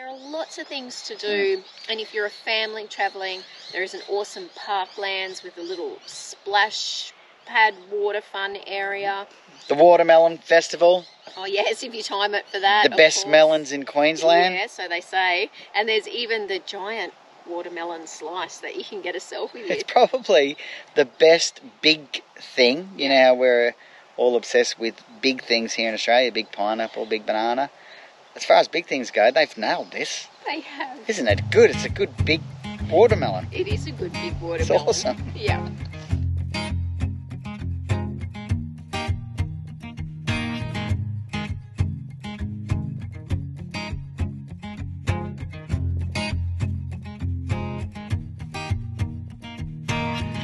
There are lots of things to do, and if you're a family travelling, there is an awesome parklands with a little splash pad water fun area. The Watermelon Festival, Oh yes, if you time it for that. the best course. melons in Queensland. Yeah, so they say. And there's even the giant watermelon slice that you can get a selfie with. It's probably the best big thing. You know how we're all obsessed with big things here in Australia big pineapple, big banana. As far as big things go, they've nailed this. They have. Isn't it good? It's a good big watermelon. It is a good big watermelon. It's awesome. Yeah.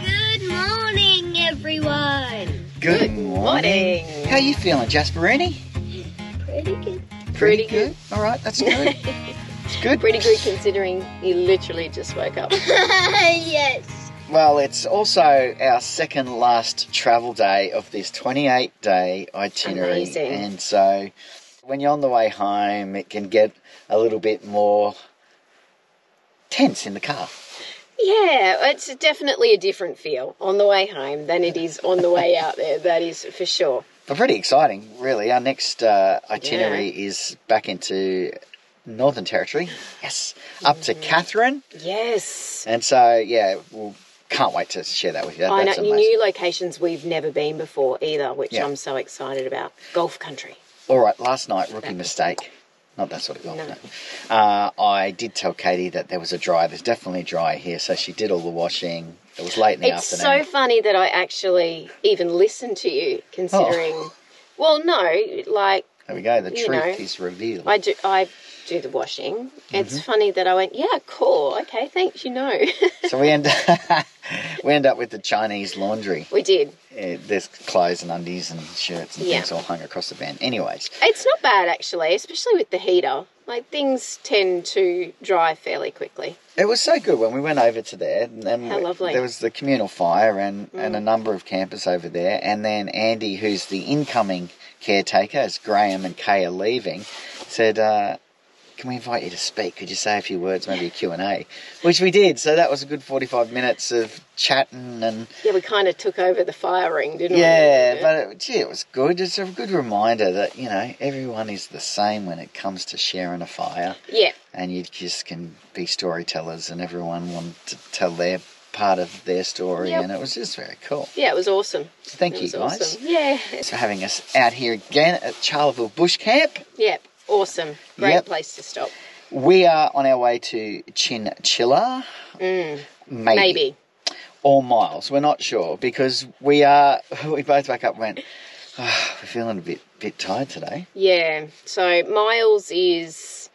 Good morning, everyone. Good, morning. How are you feeling, Jasperini? Pretty good. Pretty good. All right, that's good. it's good. Pretty good considering you literally just woke up. yes. Well, it's also our second last travel day of this 28 day itinerary. Amazing. And so when you're on the way home, it can get a little bit more tense in the car. Yeah, it's definitely a different feel on the way home than it is on the way out there. That is for sure. But pretty exciting, really. Our next uh, itinerary is back into Northern Territory. Yes, up to Katherine. Yes. And so, yeah, we'll, can't wait to share that with you. I know That's new locations we've never been before either, which Yeah. I'm so excited about. Golf country. All right, last night, rookie mistake. Not that sort of golf. No. No. Uh, I did tell Katie that there was a dry. There's definitely a dry here, so she did all the washing. It was late in the afternoon. It's so funny that I actually even listened to you, considering. Oh. Well, no, like there we go. The truth know, is revealed. I do, I do the washing. It's Mm-hmm. funny that I went, yeah, cool, okay, thanks, you know. so we end we end up with the Chinese laundry. we did. Uh, there's clothes and undies and shirts and Yeah. things all hung across the van. Anyways, It's not bad actually, especially with the heater. Like things tend to dry fairly quickly. it was so good when we went over to there. And How lovely. Mm. There was the communal fire and, and a number of campers over there. And then Andy, who's the incoming caretaker, as Graham and Kay are leaving, said, uh, can we invite you to speak? Could you say a few words, maybe a Q&A? Which we did. So that was a good 45 minutes of chatting and Yeah, we kind of took over the fire ring, didn't yeah, we? Yeah, but it, gee, it was good. It's a good reminder that, you know, everyone is the same when it comes to sharing a fire. yeah, and you just can be storytellers and everyone wanted to tell their part of their story Yep. and it was just very cool yeah, it was awesome. so thank It you guys awesome. Yeah, for having us out here again at charleville bush camp yeah, awesome. Great Yep. place to stop. we are on our way to chinchilla Mm, maybe, maybe. or miles we're not sure because we are we both woke up and went "Ah, we're feeling a bit bit tired today Yeah. So miles is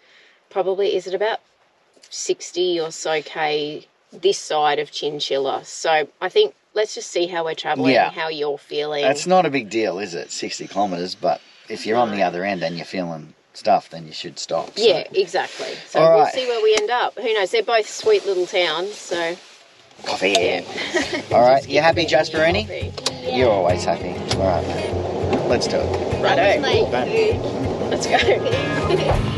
probably is it about sixty or so k this side of Chinchilla. So I think let's just see how we're traveling, Yeah. how you're feeling. it's not a big deal is it 60 kilometres but if you're on the other end and you're feeling stuff then you should stop so- Yeah, exactly. So All we'll right. see where we end up. Who knows? They're both sweet little towns, so coffee yeah. all right you happy jasperini coffee. You're always happy. All right, mate. Let's do it. Righto. Right. food. Let's go.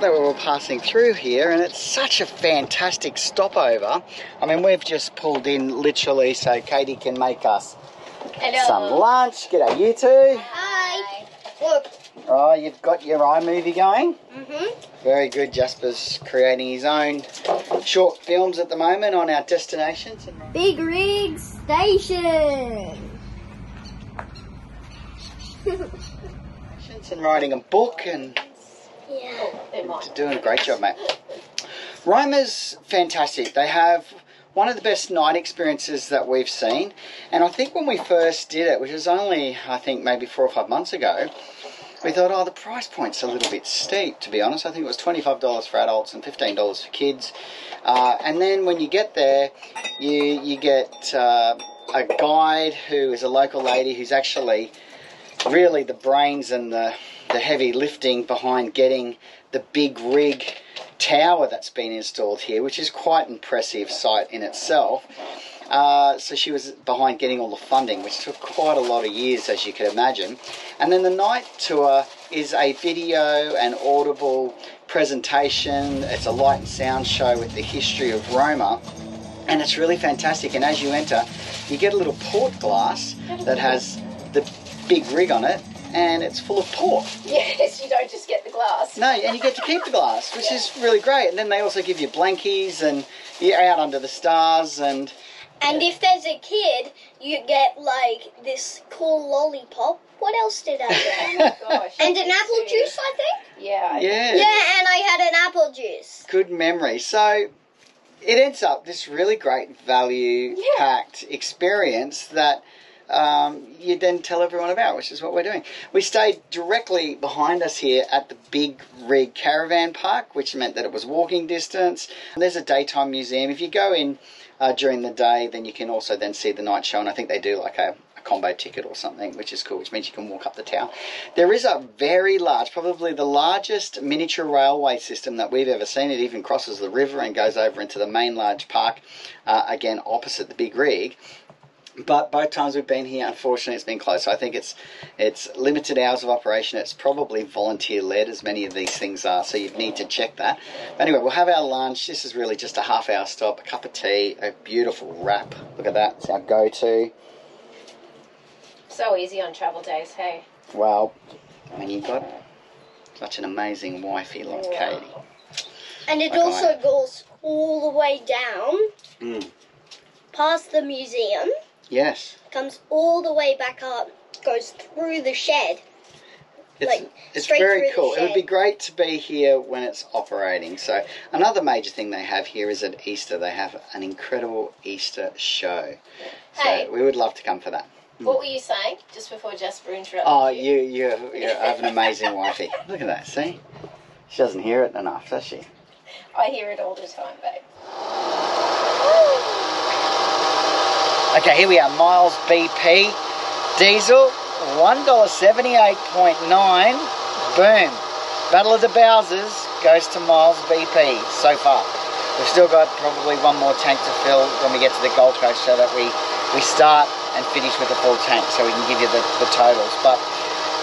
That we were passing through here, and it's such a fantastic stopover. I mean, we've just pulled in literally so Katie can make us some lunch. G'day, you two. Hi. Look. Oh, you've got your iMovie going. Mhm. Very good. Jasper's creating his own short films at the moment on our destinations. Big Rig Station. And writing a book and yeah. Doing a great job, mate. Roma's fantastic. They have one of the best night experiences that we've seen. And I think when we first did it, which was only, I think, maybe four or five months ago, we thought, oh, the price point's a little bit steep, to be honest. I think it was $25 for adults and $15 for kids. Uh, and then when you get there, you, you get uh, a guide who is a local lady who's actually really the brains and the, the heavy lifting behind getting the big rig tower that's been installed here, which is quite impressive sight in itself. Uh, so she was behind getting all the funding, which took quite a lot of years, as you can imagine. And then the night tour is a video and audible presentation. It's a light and sound show with the history of Roma, and it's really fantastic. And as you enter, you get a little port glass that has the big rig on it, and it's full of pork. Yes, you don't just get the glass. No, and you get to keep the glass, which is really great. And then they also give you blankies, and you're out under the stars, and And if there's a kid, you get like this cool lollipop. What else did I get? Oh gosh. and an apple juice, I think. Yeah. yeah, Yeah, and I had an apple juice. good memory. So it ends up this really great value packed experience that um, you then tell everyone about, which is what we're doing. We stayed directly behind us here at the Big Rig Caravan Park, which meant that it was walking distance. There's a daytime museum. If you go in uh, during the day, then you can also then see the night show, and I think they do like a a combo ticket or something, which is cool, which means you can walk up the tower. There is a very large, probably the largest miniature railway system that we've ever seen. It even crosses the river and goes over into the main large park, uh, again opposite the big rig. But both times we've been here, unfortunately, it's been closed. So I think it's it's limited hours of operation. It's probably volunteer led, as many of these things are. So you'd need to check that. But anyway, we'll have our lunch. This is really just a half hour stop, a cup of tea, a beautiful wrap. Look at that. It's our go to. So easy on travel days, hey. Well, when you've got such an amazing wifey like Yeah. Katie. And it Okay. also goes all the way down Mm. past the museum, Yes. comes all the way back up, goes through the shed. It's, Like, it's very cool. It would be great to be here when it's operating. So another major thing they have here is at Easter they have an incredible Easter show. So Hey. we would love to come for that. Hmm. What were you saying just before Jasper interrupted Oh, you? you you you have an amazing wifey. Look at that. See, she doesn't hear it enough, does she? I hear it all the time, babe. Okay, here we are. Miles BP diesel, one dollar seventy-eight point nine. Boom. Battle of the Bowsers goes to Miles BP so far. We've still got probably one more tank to fill when we get to the Gold Coast, so that we we start and finish with a full tank, so we can give you the, the totals. But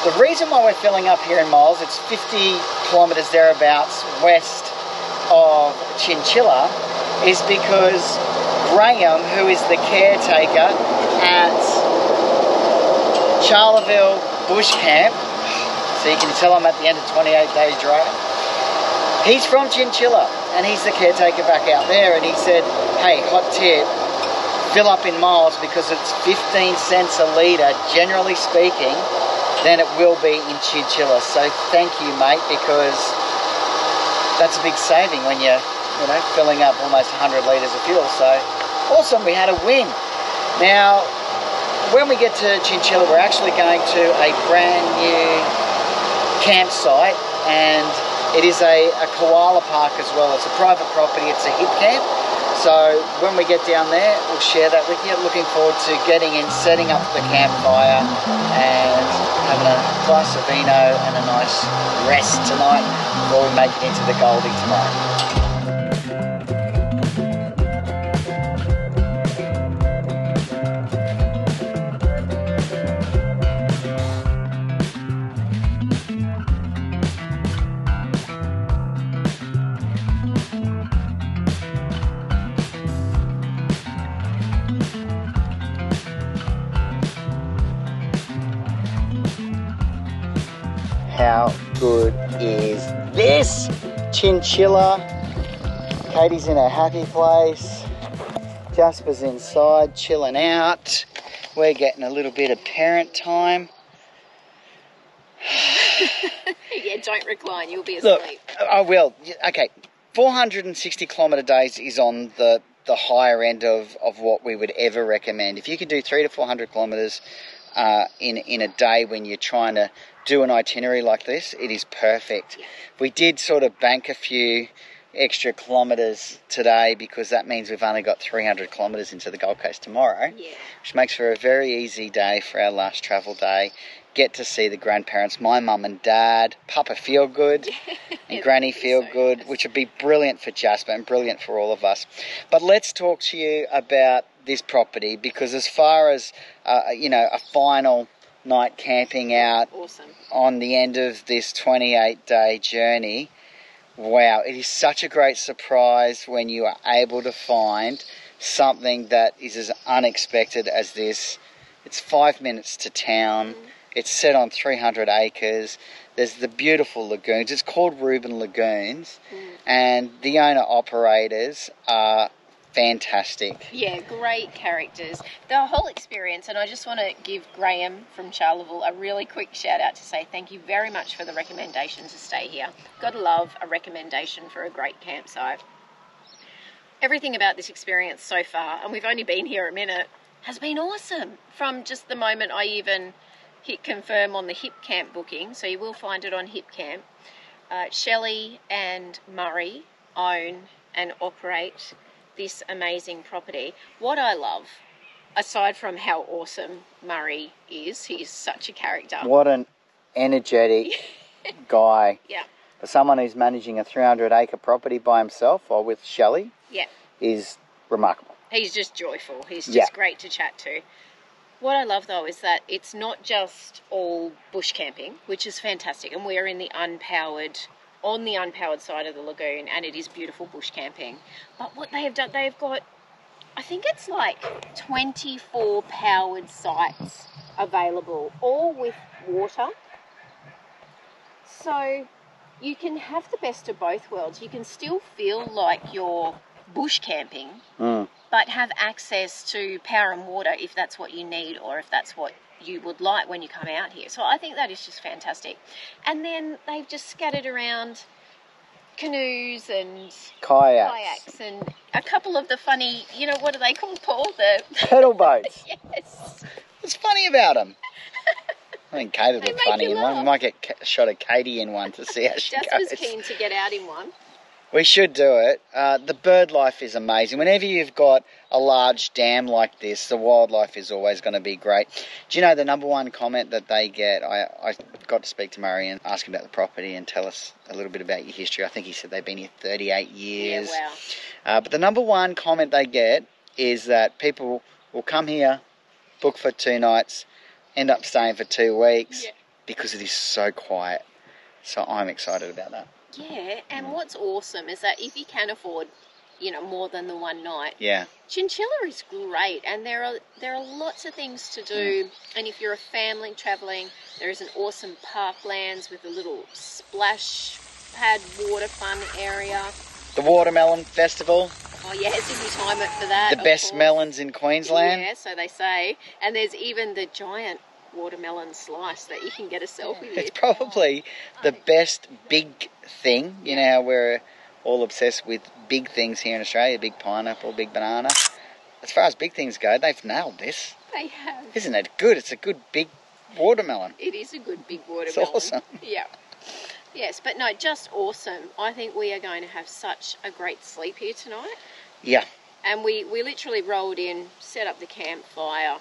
the reason why we're filling up here in Miles, it's 50 kilometres thereabouts west of Chinchilla, is because Graham, who is the caretaker at Charleville Bush Camp, so you can tell I'm at the end of 28 days drive. He's from Chinchilla and he's the caretaker back out there. And he said, Hey, hot tip, fill up in miles because it's 15 cents a litre, generally speaking, than it will be in Chinchilla. So thank you, mate, because that's a big saving when you're, you know, filling up almost 100 litres of fuel. So awesome, we had a win. Now, when we get to Chinchilla, we're actually going to a brand new campsite and it is a, a koala park as well. It's a private property, it's a hip camp. So when we get down there, we'll share that with you. Looking forward to getting in, setting up the campfire and having a glass of vino and a nice rest tonight before we make it into the Goldie tomorrow. How good is this? Chinchilla. Katie's in a happy place. Jasper's inside, chilling out. We're getting a little bit of parent time. yeah, don't recline. You'll be asleep. Look. I will. Okay, 460 kilometre days is on the, the higher end of, of what we would ever recommend. If you can do three to 400 kilometres uh, in, in a day when you're trying to do an itinerary like this, it is perfect. We did sort of bank a few extra kilometres today because that means we've only got 300 kilometres into the Gold Coast tomorrow Yeah. which makes for a very easy day for our last travel day. Get to see the grandparents, my mum and dad, Papa feel good, and Granny that'd feel so good, nice. which would be brilliant for Jasper and brilliant for all of us. But let's talk to you about this property because, as far as uh, you know, a final night camping out Awesome. on the end of this 28 day journey. Wow, it is such a great surprise when you are able to find something that is as unexpected as this. It's five minutes to town, mm-hmm. it's set on 300 acres. There's the beautiful lagoons. It's called Reuben Lagoons, mm. and the owner operators are fantastic. Yeah, great characters. The whole experience, and I just want to give Graham from Charleville a really quick shout out to say thank you very much for the recommendation to stay here. Gotta love a recommendation for a great campsite. Everything about this experience so far, and we've only been here a minute, has been awesome. From just the moment I even hit confirm on the Hipcamp booking, so you will find it on Hipcamp. Uh, Shelley and Murray own and operate this amazing property. What I love, aside from how awesome Murray is, he's such a character. What an energetic guy. Yeah, For someone who's managing a 300 acre property by himself or with Shelley yeah. is remarkable. He's just joyful. He's just Yeah. great to chat to. What I love though is that it's not just all bush camping, which is fantastic, and we're in the unpowered on the unpowered side of the lagoon and it is beautiful bush camping. But what they have done they've got I think it's like 24 powered sites available, all with water. So you can have the best of both worlds. You can still feel like you're bush camping, Mm. but have access to power and water if that's what you need or if that's what you would like when you come out here. So I think that is just fantastic. And then they've just scattered around canoes and Kayaks, kayaks and a couple of the funny, you know, what are they called, Paul? The pedal boats. yes, What's funny about them? I think Kate would They look funny you in one. We might get a shot of Katie in one to see how she Jasper's goes. keen to get out in one. We should do it. Uh, the bird life is amazing. Whenever you've got a large dam like this, the wildlife is always going to be great. Do you know the number one comment that they get? I, I got to speak to Murray and ask him about the property and tell us a little bit about your history. I think he said they've been here 38 years. Yeah, wow. Uh, but the number one comment they get is that people will come here, book for two nights, end up staying for two weeks Yeah. because it is so quiet. So I'm excited about that. Yeah, and what's awesome is that if you can afford, you know, more than the one night, Yeah. Chinchilla is great, and there are there are lots of things to do. Mm. And if you're a family traveling, there is an awesome parklands with a little splash pad water fun area. The Watermelon Festival, Oh yes, if you time it for that. the best course. melons in Queensland. Yeah, so they say. And there's even the giant watermelon slice that you can get a selfie with. It's probably oh. the best big thing. You know how we're all obsessed with big things here in Australia big pineapple, big banana. As far as big things go, they've nailed this. They have. Isn't it good? It's a good big watermelon. It is a good big watermelon. It's awesome. Yeah. Yes, but no, just awesome. I think we are going to have such a great sleep here tonight. Yeah. And we, we literally rolled in, set up the campfire,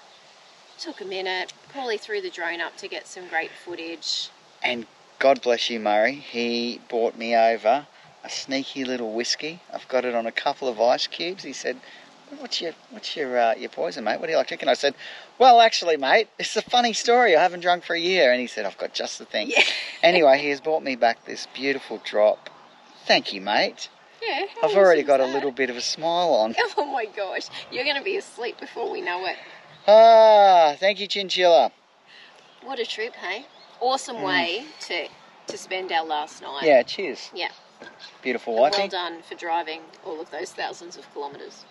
took a minute, probably threw the drone up to get some great footage. And God bless you, Murray. He brought me over a sneaky little whiskey. I've got it on a couple of ice cubes. He said, "What's your what's your uh, your poison, mate? What do you like drinking?" I said, "Well, actually, mate, it's a funny story. I haven't drunk for a year." And he said, "I've got just the thing." Yeah. Anyway, he has brought me back this beautiful drop. Thank you, mate. Yeah. I've already got a little bit of a smile on. Oh my gosh, you're going to be asleep before we know it. Ah, thank you, Chinchilla. What a trip, hey? Awesome Mm. way to to spend our last night. Yeah, cheers. Yeah. Beautiful And well done for driving all of those thousands of kilometres.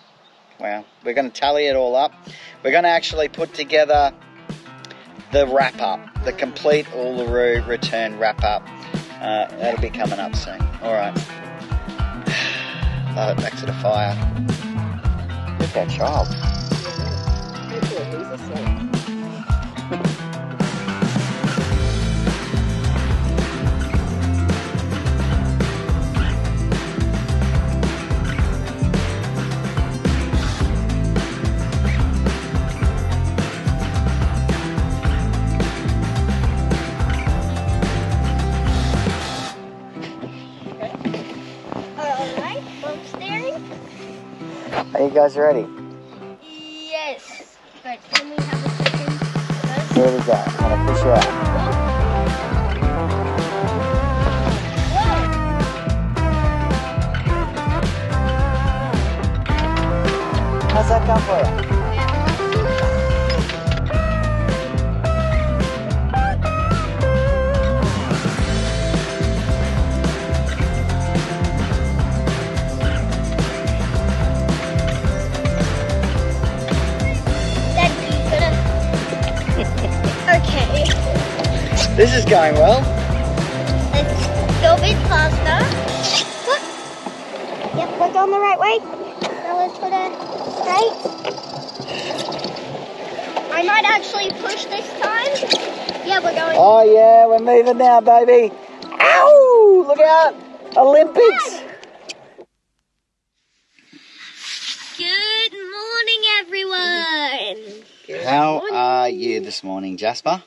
Wow. We're going to tally it all up. We're going to actually put together the wrap up, the complete Uluru return wrap up. Uh, that'll be coming up soon. All right. Love it. Back to the fire. Look at that child. Hopefully you guys ready? Yes. But can we have a second first? Here we go. I'm to push you out. How's that going for you? This is going well. Let's go a bit faster. Yep, we're going the right way. Now let's put a right. I might actually push this time. Yeah, we're going. Oh yeah, we're moving now, baby. Ow! Look out! Olympics. Good morning, everyone. Good How morning. are you this morning, Jasper?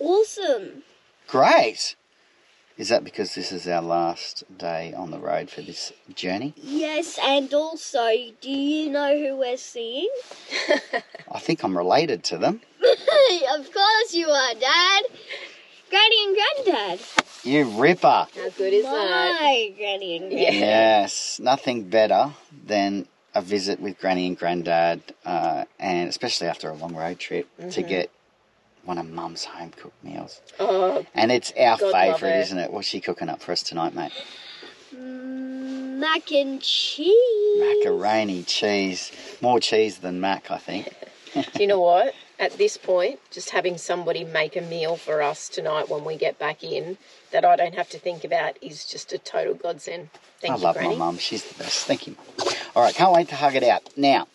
Awesome. Great. Is that because this is our last day on the road for this journey? Yes, and also, do you know who we're seeing? I think I'm related to them. of course you are, Dad. Granny and Granddad. You ripper. How good is that? My Granny and Granddad. Yes, nothing better than a visit with Granny and Granddad, uh, and especially after a long road trip to Mm-hmm. get one of Mum's home cooked meals. Oh, And it's our God favourite, isn't it? What's she cooking up for us tonight, mate? Mm, Mac and cheese. Macaroni, cheese. More cheese than mac, I think. do you know what? At this point, just having somebody make a meal for us tonight when we get back in that I don't have to think about is just a total godsend. Thank I you, love Granny. my mum. She's the best. Thank you. All right, can't wait to hug it out. Now,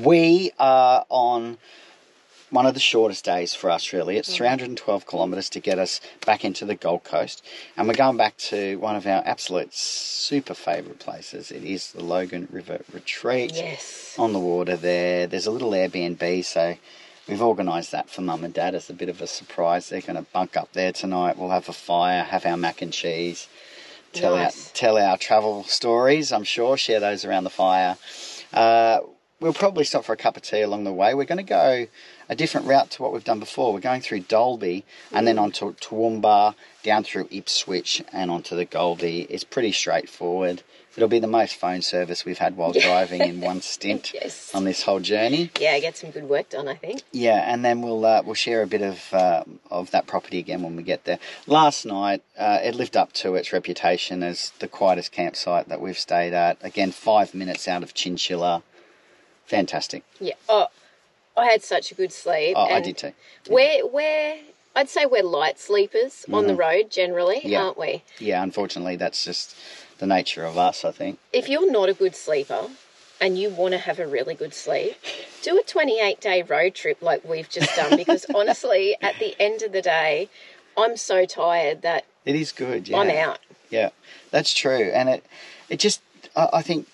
we are on one of the shortest days for us, really. Mm. It's 312 kilometres to get us back into the Gold Coast. And we're going back to one of our absolute super favourite places. It is the Logan River Retreat Yes. on the water there. There's a little Airbnb, so we've organised that for mum and dad as a bit of a surprise. They're going to bunk up there tonight. We'll have a fire, have our mac and cheese, tell Nice. our tell our travel stories. I'm sure share those around the fire. Uh, we'll probably stop for a cup of tea along the way. We're going to go a different route to what we've done before. We're going through Dalby and then on to Toowoomba, down through Ipswich and onto the Goldie. It's pretty straightforward. It'll be the most phone service we've had while driving in one stint Yes. on this whole journey. Yeah, get some good work done, I think. Yeah, and then we'll uh, we'll share a bit of uh, of that property again when we get there. Last night, uh, it lived up to its reputation as the quietest campsite that we've stayed at. Again, five minutes out of Chinchilla. Fantastic. Yeah. Oh, I had such a good sleep. Oh, I did too. We're we're I'd say we're light sleepers on the road generally, Mm-hmm. Yeah. aren't we? Yeah, unfortunately, that's just the nature of us. I think. If you're not a good sleeper and you want to have a really good sleep, do a 28 day road trip like we've just done because honestly, at the end of the day, I'm so tired that It is good. Yeah. I'm out. Yeah, that's true, and it it just I, I think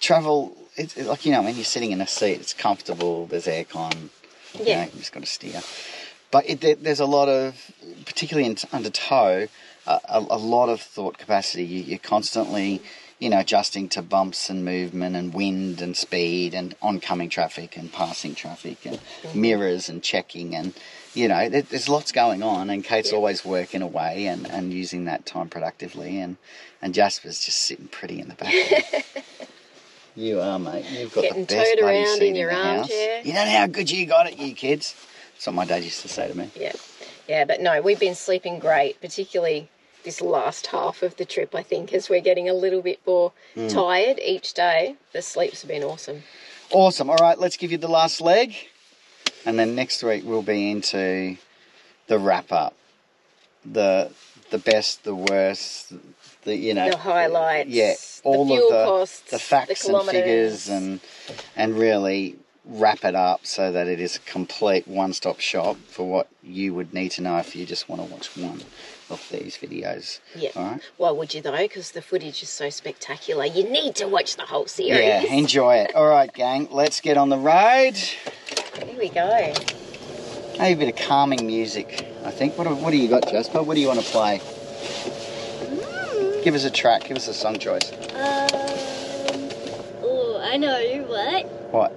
travel. It's it, like you know when you're sitting in a seat, it's comfortable. There's aircon. You Yeah. know, you just got to steer. But it, there, there's a lot of, particularly in, under tow, a, a, a lot of thought capacity. You, you're constantly, you know, adjusting to bumps and movement and wind and speed and oncoming traffic and passing traffic and mm-hmm. mirrors and checking and, you know, there, there's lots going on. And Kate's Yeah. always working away and, and using that time productively. And, and Jasper's just sitting pretty in the back. you are, mate. You've got Getting the best towed bloody around seat in your the house. armchair. You don't know how good you got it, you kids. That's what my dad used to say to me. Yeah. Yeah, but no, we've been sleeping great, particularly this last half of the trip, I think, as we're getting a little bit more Hmm. tired each day. The sleeps have been awesome. Awesome. All right, let's give you the last leg. And then next week we'll be into the wrap up. The the best, the worst, the you know The highlights, Yeah, the all fuel of the costs, the facts the and figures and and really wrap it up so that it is a complete one stop shop for what you would need to know if you just want to watch one of these videos. Yeah. All right. Why would you though? Because the footage is so spectacular. You need to watch the whole series. Yeah, enjoy it. All right, gang, let's get on the road. Here we go. Maybe a bit of calming music, I think. What, what do you got, Jasper? What do you want to play? Give us a track, give us a song choice. Um, oh, I know what. What?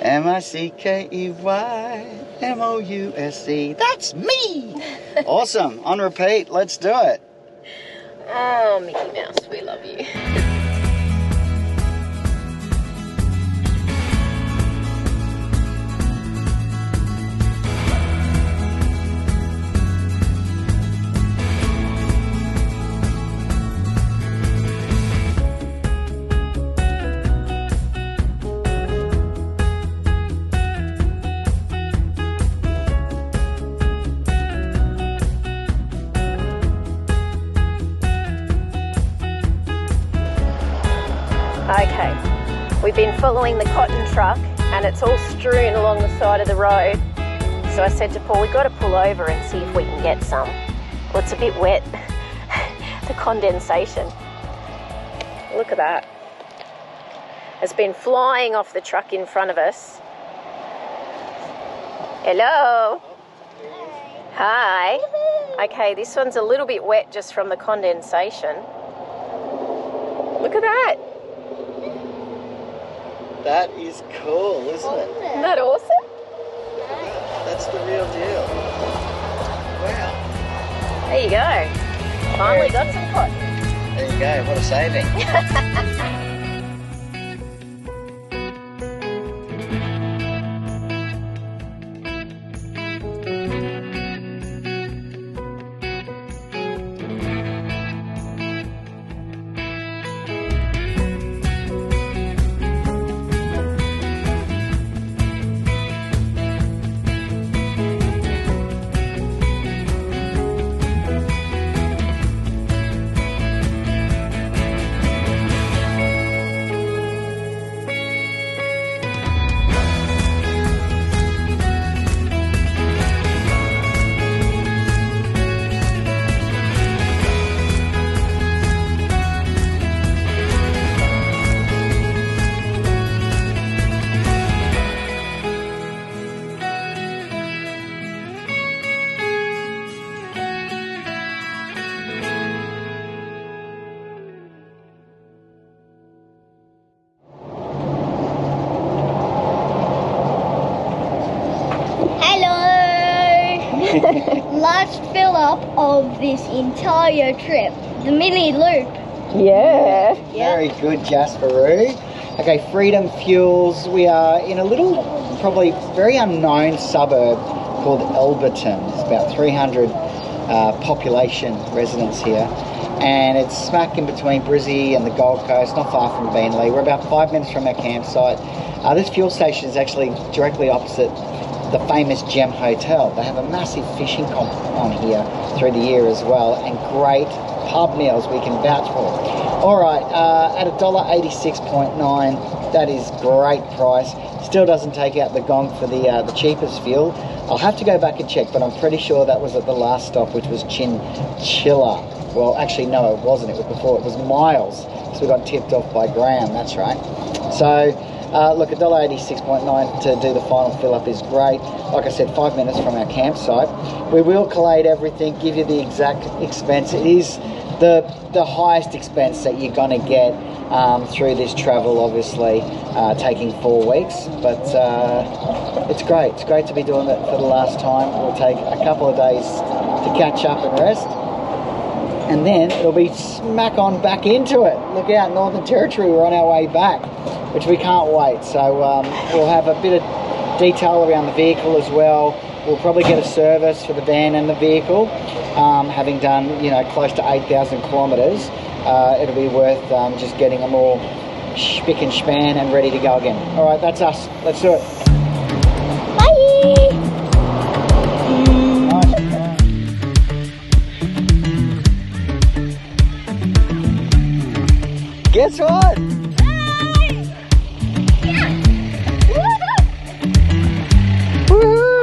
M I C K E Y M O U S E. That's me! awesome. On repeat, let's do it. Oh, Mickey Mouse, we love you. Following the cotton truck and it's all strewn along the side of the road. So I said to Paul, we've got to pull over and see if we can get some. Well, it's a bit wet, the condensation. Look at that. It's been flying off the truck in front of us. Hello. Hi. Okay, this one's a little bit wet just from the condensation. Look at that. That is cool, isn't it? Isn't that awesome? That's the real deal. Wow. There you go. Finally got some cotton. There you go, what a saving. of this entire trip. The mini loop. Yeah. Very good, Jasperoo. Okay, Freedom Fuels. We are in a little, probably very unknown suburb called Alberton. It's about 300 uh, population residents here. And it's smack in between Brizzy and the Gold Coast, not far from Beenleigh. We're about five minutes from our campsite. Uh, this fuel station is actually directly opposite the famous Gem Hotel. They have a massive fishing comp on here through the year as well, and great pub meals we can vouch for. All right, uh, at a dollar eighty-six point nine, that is great price. Still doesn't take out the gong for the uh, the cheapest fuel. I'll have to go back and check, but I'm pretty sure that was at the last stop, which was Chinchilla. Well, actually, no, it wasn't. It was before. It was Miles. So we got tipped off by Graham. That's right. So. Uh, look, $1.86.9 to do the final fill up is great. Like I said, five minutes from our campsite. We will collate everything, give you the exact expense. It is the the highest expense that you're going to get um, through this travel, obviously, uh, taking four weeks. But uh, it's great. It's great to be doing it for the last time. We'll take a couple of days to catch up and rest. And then it'll be smack on back into it. Look out, Northern Territory, we're on our way back, which we can't wait. So um, we'll have a bit of detail around the vehicle as well. We'll probably get a service for the van and the vehicle, um, having done you know close to 8,000 kilometres. Uh, it'll be worth um, just getting them all spick and span and ready to go again. All right, that's us. Let's do it. What? Woohoo!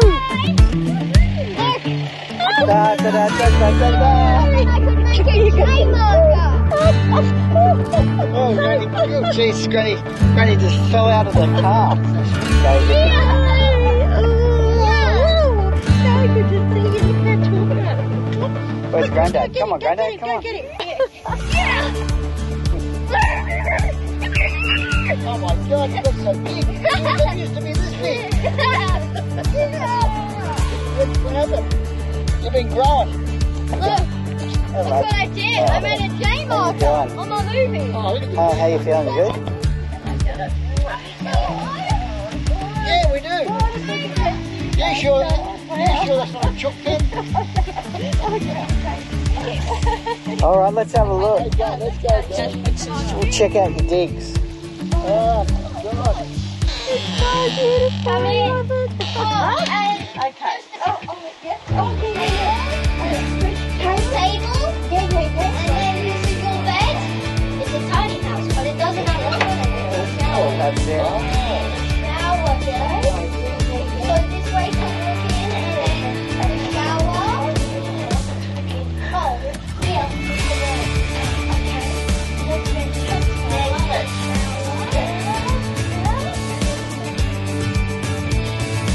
Da, da, da, da, da, da, da. Oh, Granny, oh, jeez, Granny, Granny just fell out of the car. Where's Granddad? Come on, Granddad, come on. My God, you got so big. You used to be this big. what, what happened? You've been growing. Look Look what I did. I made a J marker on my movie. Oh, look at Oh, how you feeling? You good? Yeah, we do. You sure. Yeah, sure that's not a chalk pen. All right, let's have a look. Let's go, let's go, guys. We'll check out your digs. Oh, my God. Come in. Oh, and Okay. table. And then this is your bed. It's a tiny house, but it doesn't have a Oh, that's it.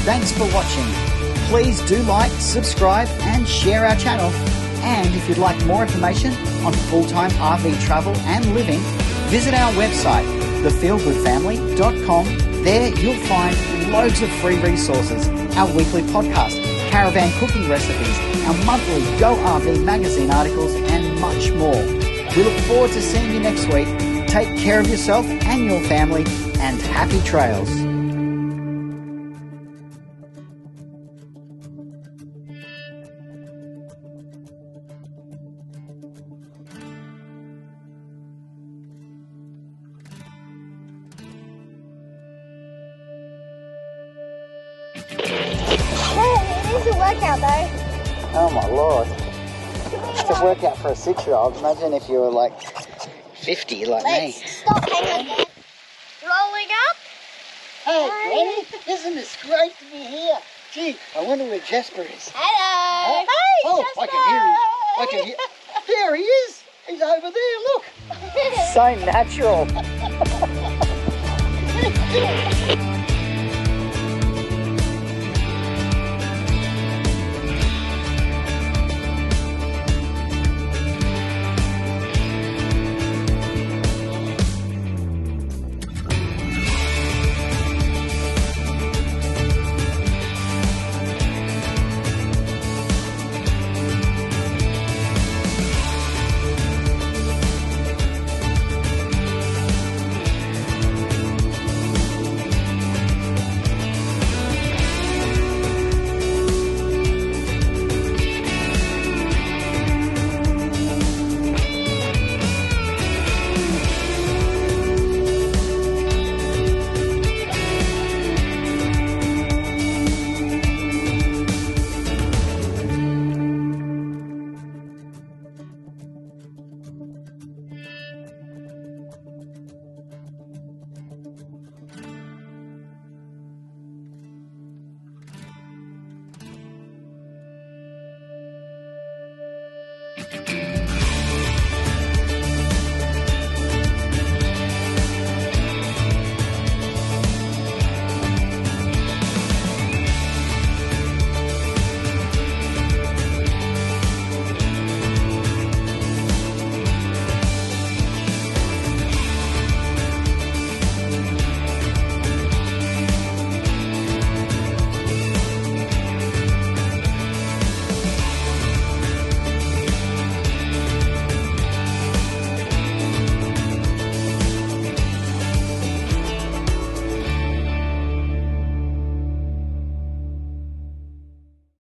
Thanks for watching. Please do like, subscribe, and share our channel. And if you'd like more information on full-time RV travel and living, visit our website, thefeelgoodfamily.com. There you'll find loads of free resources, our weekly podcast, caravan cooking recipes, our monthly Go RV magazine articles, and much more. We look forward to seeing you next week. Take care of yourself and your family, and happy trails. For a six year old. Imagine if you were like 50 like me. Let's stop hanging there. Rolling up. Hey, Granny, isn't this great to be here? Gee, I wonder where Jasper is. Hello. oh, oh I can hear him. I can hear. There he is. He's over there. Look. So natural.